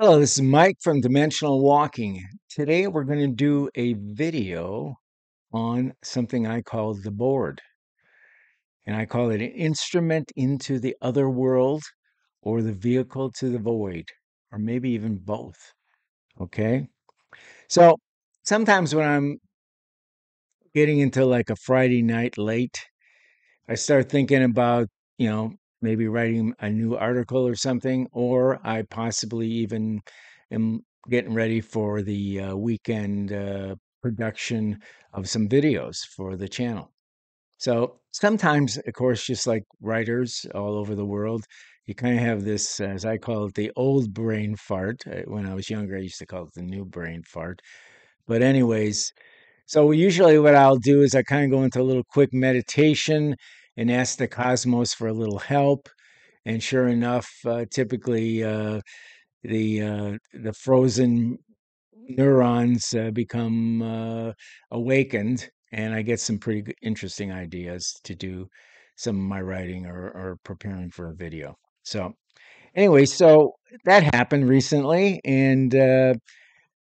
Hello, this is Mike from Dimensional Walking. Today we're going to do a video on something I call the board. And I call it an instrument into the other world or the vehicle to the void, or maybe even both. Okay. So sometimes when I'm getting into like a Friday night late, I start thinking about, you know, maybe writing a new article or something, or I possibly even am getting ready for the uh, weekend uh, production of some videos for the channel. So sometimes, of course, just like writers all over the world, you kind of have this, as I call it, the old brain fart. Uh, When I was younger, I used to call it the new brain fart. But, anyways, so usually what I'll do is I kind of go into a little quick meditation and ask the cosmos for a little help. And sure enough, uh, typically uh, the uh, the frozen neurons uh, become uh, awakened, and I get some pretty interesting ideas to do some of my writing or, or preparing for a video. So anyway, so that happened recently, and uh,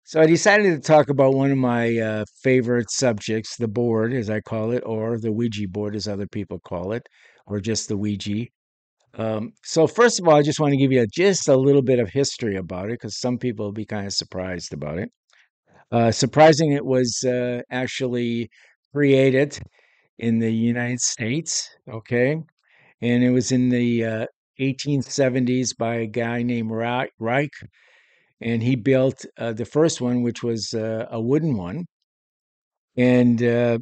so I decided to talk about one of my uh, favorite subjects, the board, as I call it, or the Ouija board, as other people call it, or just the Ouija. Um, so first of all, I just want to give you a, just a little bit of history about it, because some people will be kind of surprised about it. Uh, surprising, it was uh, actually created in the United States, okay, and it was in the uh, 1870s by a guy named Reich and he built uh, the first one, which was uh, a wooden one, and uh,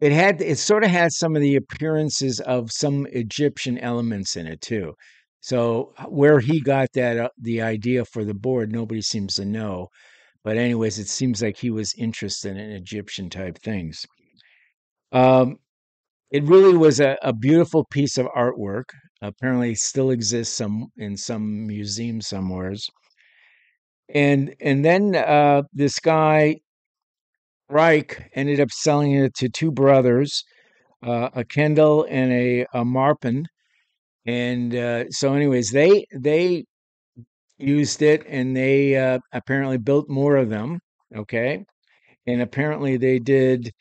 it had it sort of had some of the appearances of some Egyptian elements in it too. So where he got that uh, the idea for the board, nobody seems to know. But anyways, it seems like he was interested in Egyptian type things. Um, it really was a, a beautiful piece of artwork. Apparently, still exists some in some museum somewheres and and then uh, this guy Reich ended up selling it to two brothers, uh, a Kendall and a, a Marpin. And uh, so, anyways, they they used it, and they uh, apparently built more of them. Okay, and apparently they did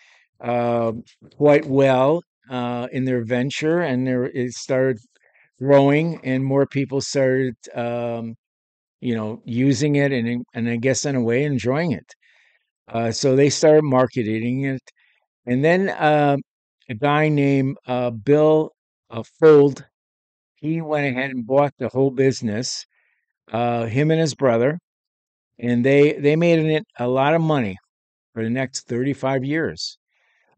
uh, quite well uh, in their venture, and there it started growing, and more people started. Um, you know, using it and and I guess in a way enjoying it. Uh, so they started marketing it, and then uh, a guy named uh, Bill uh, Fold, he went ahead and bought the whole business. Uh, him and his brother, and they they made it a lot of money for the next thirty five years.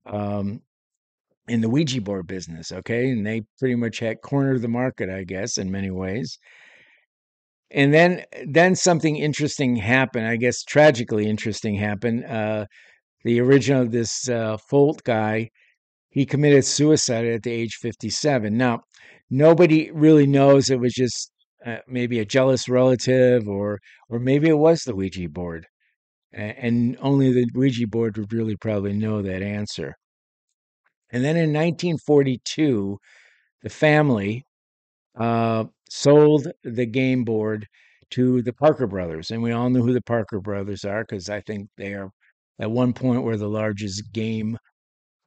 Um, in the Ouija board business, okay, and they pretty much had cornered the market, I guess, in many ways. And then then something interesting happened i guess tragically interesting happened uh the original this uh Folt guy he committed suicide at the age 57 now nobody really knows it was just uh, maybe a jealous relative or or maybe it was the ouija board and only the ouija board would really probably know that answer and then in 1942 the family uh, sold the game board to the Parker brothers. And we all know who the Parker brothers are because I think they are at one point were the largest game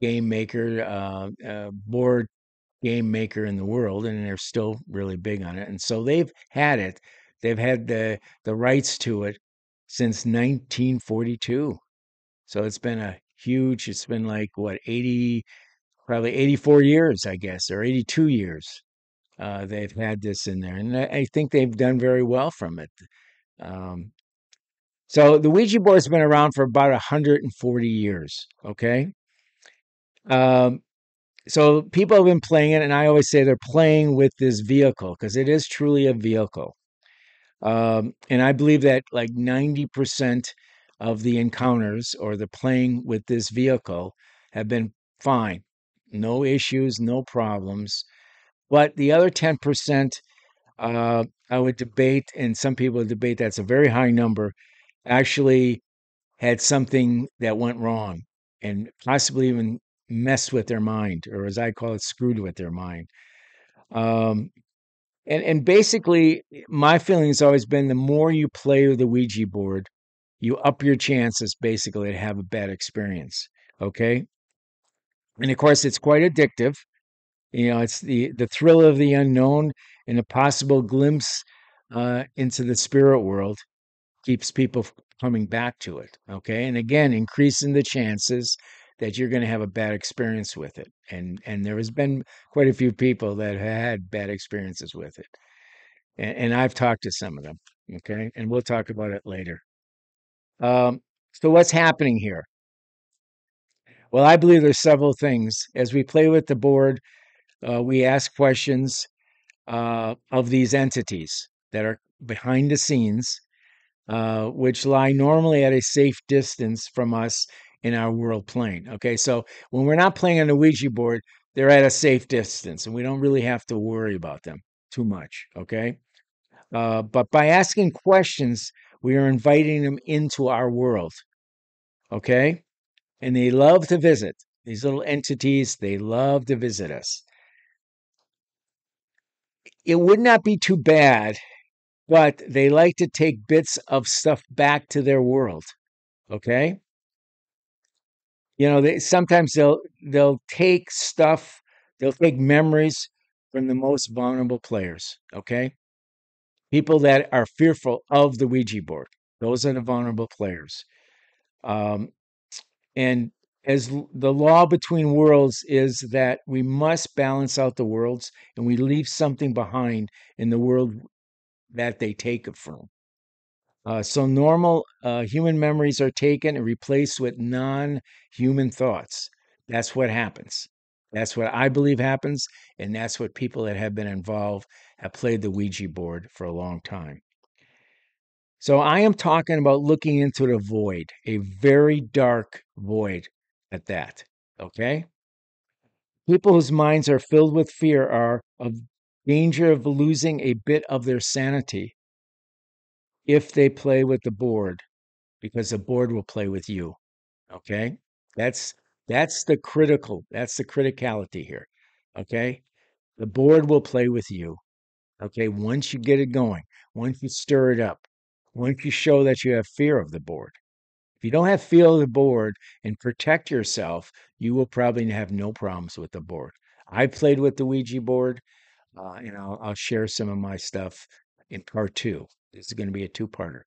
game maker, uh, uh, board game maker in the world, and they're still really big on it. And so they've had it. They've had the the rights to it since 1942. So it's been a huge. It's been like what 80, probably 84 years, I guess, or 82 years uh, they've had this in there, and I, think they've done very well from it. Um, so the Ouija board's been around for about 140 years. Okay. Um, so people have been playing it, and I always say they're playing with this vehicle because it is truly a vehicle. Um, and I believe that like 90% of the encounters or the playing with this vehicle have been fine. No issues, no problems. But the other 10%, uh, I would debate, and some people debate that's a very high number, actually had something that went wrong and possibly even messed with their mind, or as I call it, screwed with their mind. Um, And and basically, my feeling has always been the more you play with the Ouija board, you up your chances basically to have a bad experience. Okay. And of course, it's quite addictive. You know, it's the the thrill of the unknown and a possible glimpse uh, into the spirit world keeps people coming back to it. Okay, and again, increasing the chances that you're going to have a bad experience with it. And and there has been quite a few people that had bad experiences with it, and, and I've talked to some of them. Okay, and we'll talk about it later. Um, so what's happening here? Well, I believe there's several things. As we play with the board, uh, we ask questions uh, of these entities that are behind the scenes, uh, which lie normally at a safe distance from us in our world plane. Okay, so when we're not playing on the Ouija board, they're at a safe distance and we don't really have to worry about them too much. Okay, uh, but by asking questions, we are inviting them into our world. Okay, and they love to visit these little entities, they love to visit us. It would not be too bad, but they like to take bits of stuff back to their world. Okay? you know they sometimes they'll they'll take stuff they'll take memories from the most vulnerable players okay people that are fearful of the ouija board those are the vulnerable players um, and as the law between worlds is that we must balance out the worlds and we leave something behind in the world that they take it from uh, so normal uh, human memories are taken and replaced with non-human thoughts. That's what happens. That's what I believe happens, and that's what people that have been involved have played the Ouija board for a long time. So I am talking about looking into the void, a very dark void at that. Okay? People whose minds are filled with fear are of danger of losing a bit of their sanity if they play with the board because the board will play with you okay that's that's the critical that's the criticality here okay the board will play with you okay once you get it going once you stir it up once you show that you have fear of the board if you don't have fear of the board and protect yourself you will probably have no problems with the board i played with the ouija board uh, and I'll, I'll share some of my stuff in part two this is going to be a two-parter.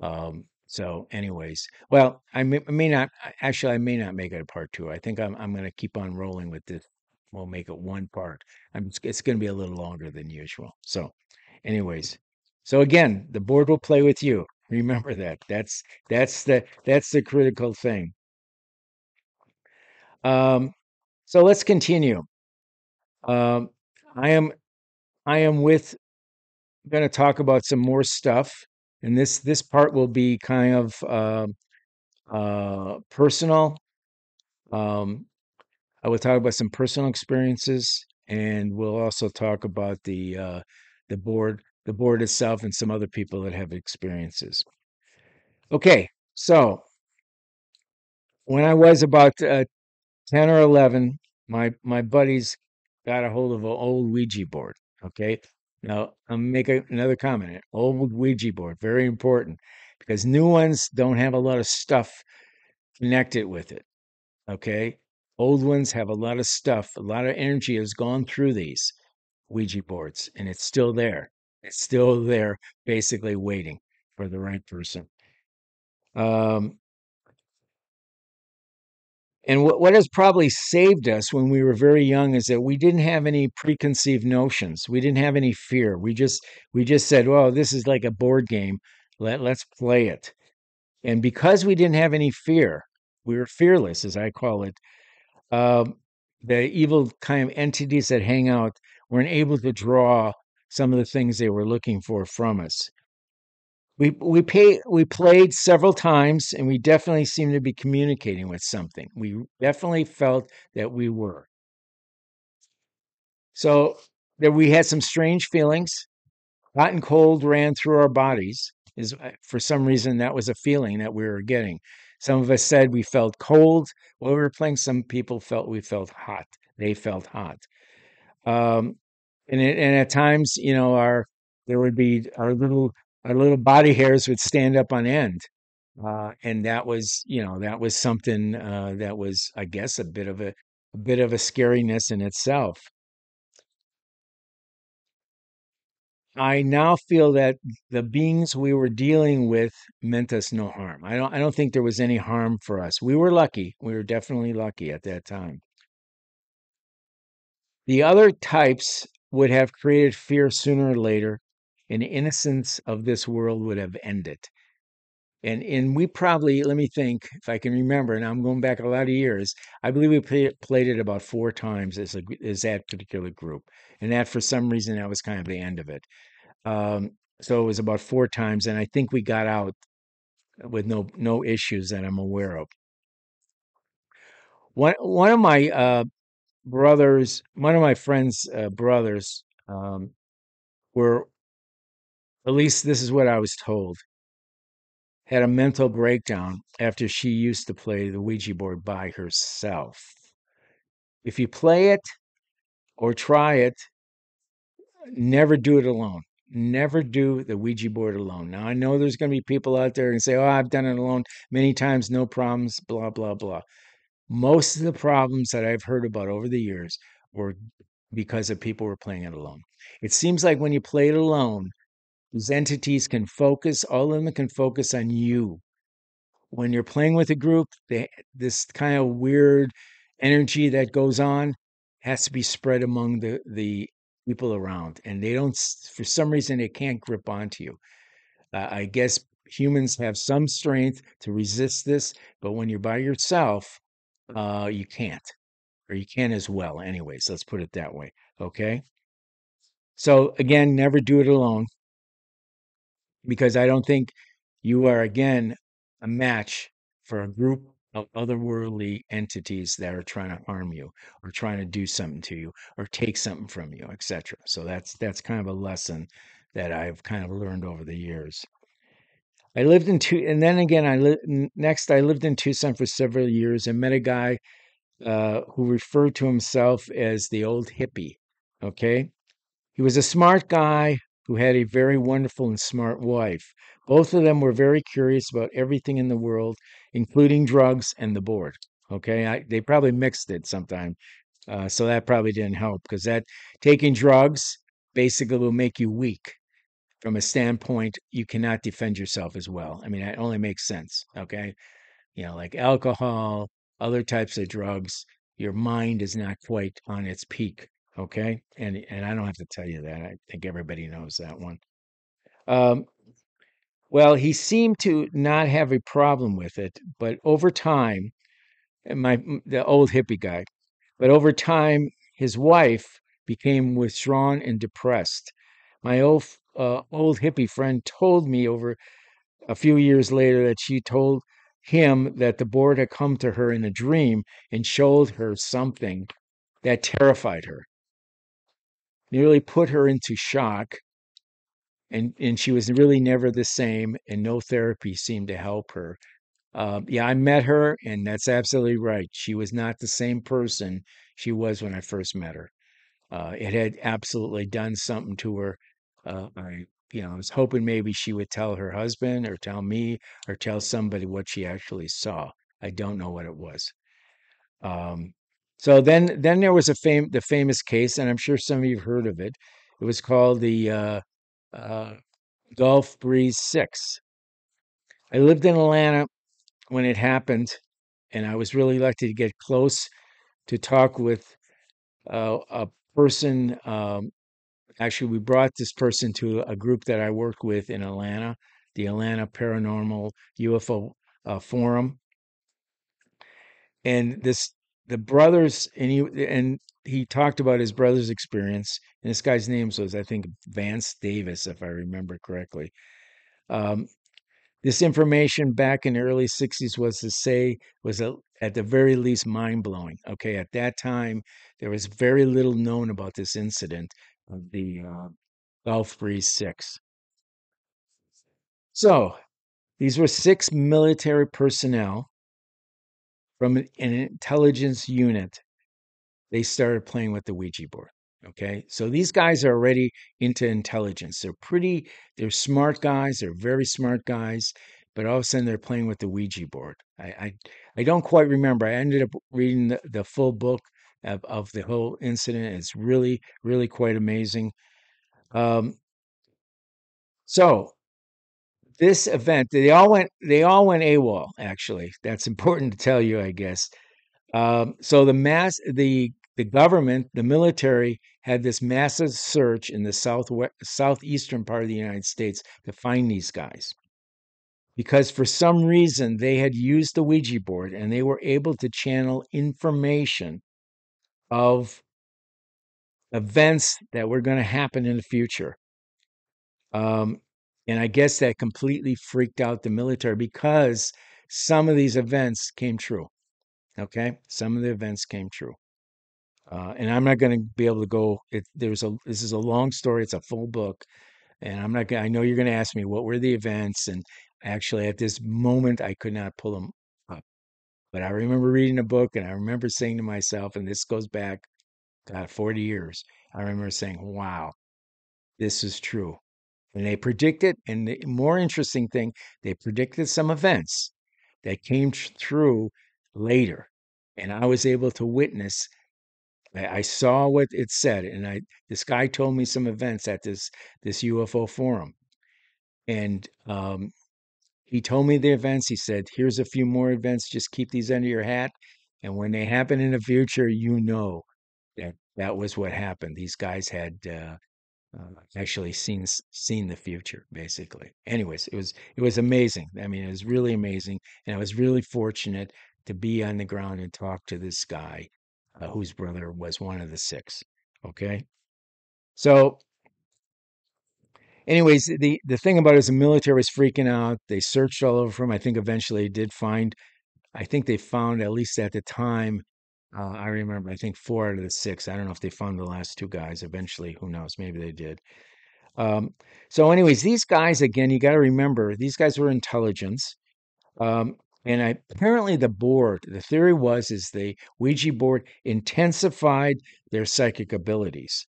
Um, so, anyways, well, I may, I may, not actually. I may not make it a part two. I think I'm I'm going to keep on rolling with this. We'll make it one part. I'm, it's going to be a little longer than usual. So, anyways, so again, the board will play with you. Remember that. That's that's the that's the critical thing. Um, so let's continue. Um, I am I am with going to talk about some more stuff, and this this part will be kind of uh, uh, personal. Um, I will talk about some personal experiences, and we'll also talk about the uh, the board, the board itself, and some other people that have experiences. Okay, so when I was about uh, ten or eleven, my my buddies got a hold of an old Ouija board. Okay, now, I'll make a, another comment. Old Ouija board, very important because new ones don't have a lot of stuff connected with it. Okay. Old ones have a lot of stuff, a lot of energy has gone through these Ouija boards and it's still there. It's still there, basically waiting for the right person. Um, and what, what has probably saved us when we were very young is that we didn't have any preconceived notions. We didn't have any fear. We just we just said, "Well, this is like a board game. Let let's play it." And because we didn't have any fear, we were fearless, as I call it. Um, the evil kind of entities that hang out weren't able to draw some of the things they were looking for from us. We we pay we played several times and we definitely seemed to be communicating with something. We definitely felt that we were. So that we had some strange feelings. Hot and cold ran through our bodies is uh, for some reason that was a feeling that we were getting. Some of us said we felt cold. While we were playing some people felt we felt hot. They felt hot. Um, and it, and at times, you know, our there would be our little our little body hairs would stand up on end, uh, and that was, you know, that was something uh, that was, I guess, a bit of a a bit of a scariness in itself. I now feel that the beings we were dealing with meant us no harm. I don't I don't think there was any harm for us. We were lucky. We were definitely lucky at that time. The other types would have created fear sooner or later, and innocence of this world would have ended. And and we probably let me think if I can remember. And I'm going back a lot of years. I believe we play, played it about four times as a as that particular group, and that for some reason that was kind of the end of it. Um, so it was about four times, and I think we got out with no no issues that I'm aware of. One one of my uh, brothers, one of my friends' uh, brothers, um, were at least this is what I was told, had a mental breakdown after she used to play the Ouija board by herself. If you play it or try it, never do it alone. Never do the Ouija board alone. Now, I know there's going to be people out there and say, oh, I've done it alone many times, no problems, blah, blah, blah. Most of the problems that I've heard about over the years were because of people were playing it alone. It seems like when you play it alone, these entities can focus, all of them can focus on you. When you're playing with a group, they, this kind of weird energy that goes on has to be spread among the, the people around. And they don't, for some reason, they can't grip onto you. Uh, I guess humans have some strength to resist this, but when you're by yourself, uh, you can't, or you can as well. Anyways, let's put it that way. Okay. So again, never do it alone because I don't think you are again a match for a group of otherworldly entities that are trying to harm you or trying to do something to you or take something from you, etc. So that's that's kind of a lesson that I've kind of learned over the years. I lived in two, and then again, I lived next. I lived in Tucson for several years and met a guy uh, who referred to himself as the old hippie. Okay, he was a smart guy who had a very wonderful and smart wife. Both of them were very curious about everything in the world, including drugs and the board. Okay, I, they probably mixed it sometime, uh, so that probably didn't help because that taking drugs basically will make you weak from a standpoint you cannot defend yourself as well. I mean, it only makes sense. Okay, you know, like alcohol, other types of drugs, your mind is not quite on its peak. Okay, and and I don't have to tell you that. I think everybody knows that one. Um, well, he seemed to not have a problem with it, but over time, my the old hippie guy, but over time, his wife became withdrawn and depressed. My old uh, old hippie friend told me over a few years later that she told him that the board had come to her in a dream and showed her something that terrified her, nearly put her into shock and and she was really never the same and no therapy seemed to help her. Um, yeah i met her and that's absolutely right. She was not the same person she was when i first met her. Uh, it had absolutely done something to her uh, i you know i was hoping maybe she would tell her husband or tell me or tell somebody what she actually saw i don't know what it was um, so then then there was a fame the famous case and i'm sure some of you have heard of it it was called the uh, uh, Gulf Breeze 6. I lived in Atlanta when it happened, and I was really lucky to get close to talk with uh, a person. Um, actually, we brought this person to a group that I work with in Atlanta, the Atlanta Paranormal UFO uh, Forum. And this, the brothers, and he and he talked about his brother's experience. And this guy's name was, I think, Vance Davis, if I remember correctly. Um, this information back in the early 60s was to say was a, at the very least mind blowing. Okay, at that time there was very little known about this incident of the uh, Gulf Breeze Six. So these were six military personnel from an intelligence unit. They started playing with the Ouija board. Okay, so these guys are already into intelligence. They're pretty, they're smart guys. They're very smart guys, but all of a sudden they're playing with the Ouija board. I, I, I don't quite remember. I ended up reading the, the full book of, of the whole incident. It's really, really quite amazing. Um, so this event, they all went, they all went AWOL. Actually, that's important to tell you, I guess. Um, so the mass, the the government, the military had this massive search in the southwest, southeastern part of the United States to find these guys. Because for some reason they had used the Ouija board and they were able to channel information of events that were going to happen in the future. Um, and I guess that completely freaked out the military because some of these events came true. Okay, some of the events came true. Uh, and I'm not going to be able to go. It, there's a this is a long story. It's a full book, and I'm not. I know you're going to ask me what were the events, and actually at this moment I could not pull them. But I remember reading a book, and I remember saying to myself, and this goes back, God, 40 years. I remember saying, "Wow, this is true." And they predicted, and the more interesting thing, they predicted some events that came through later, and I was able to witness I, saw what it said, and I this guy told me some events at this this UFO forum, and um, he told me the events. He said, "Here's a few more events. Just keep these under your hat, and when they happen in the future, you know that that was what happened. These guys had." Uh, uh, actually seen seen the future basically anyways it was it was amazing i mean it was really amazing and i was really fortunate to be on the ground and talk to this guy uh, whose brother was one of the six. Okay. So, anyways, the, the thing about it is the military was freaking out. They searched all over for him. I think eventually they did find, I think they found, at least at the time, uh, I remember, I think four out of the six. I don't know if they found the last two guys eventually. Who knows? Maybe they did. Um, so, anyways, these guys, again, you got to remember, these guys were intelligence. Um, and I, apparently, the board, the theory was, is the Ouija board intensified their psychic abilities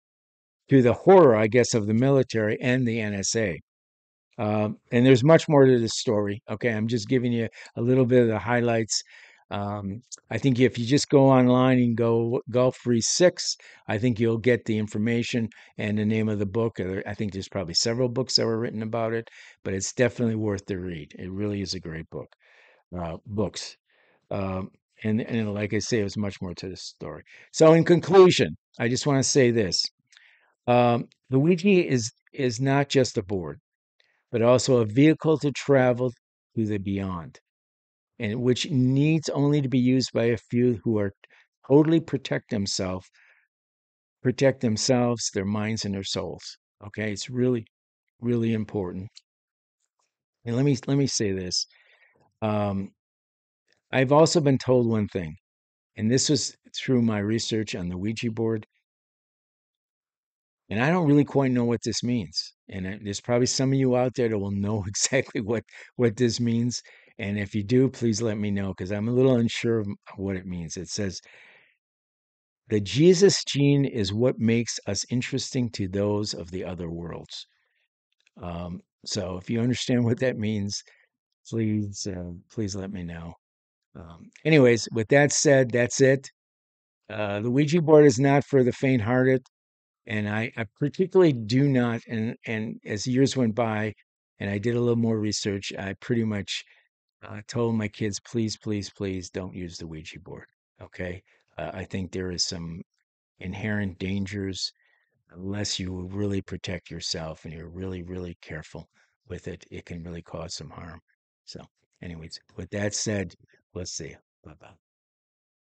to the horror, I guess, of the military and the NSA. Um, and there's much more to this story. Okay, I'm just giving you a little bit of the highlights. Um, I think if you just go online and go Gulf Breeze Six, I think you'll get the information and the name of the book. I think there's probably several books that were written about it, but it's definitely worth the read. It really is a great book uh, books. Um, and, and like I say, there's much more to the story. So, in conclusion, I just want to say this: um, Ouija is is not just a board, but also a vehicle to travel to the beyond, and which needs only to be used by a few who are totally protect themselves, protect themselves, their minds, and their souls. Okay, it's really, really important. And let me let me say this: um, I've also been told one thing, and this was through my research on the Ouija board. And I don't really quite know what this means. And there's probably some of you out there that will know exactly what, what this means. And if you do, please let me know because I'm a little unsure of what it means. It says, the Jesus gene is what makes us interesting to those of the other worlds. Um, so if you understand what that means, please, uh, please let me know. Um, anyways, with that said, that's it. Uh, the Ouija board is not for the faint-hearted, and I, I particularly do not. And and as years went by, and I did a little more research, I pretty much uh, told my kids, please, please, please, don't use the Ouija board. Okay, uh, I think there is some inherent dangers unless you really protect yourself and you're really, really careful with it. It can really cause some harm. So, anyways, with that said, let's see. Bye bye.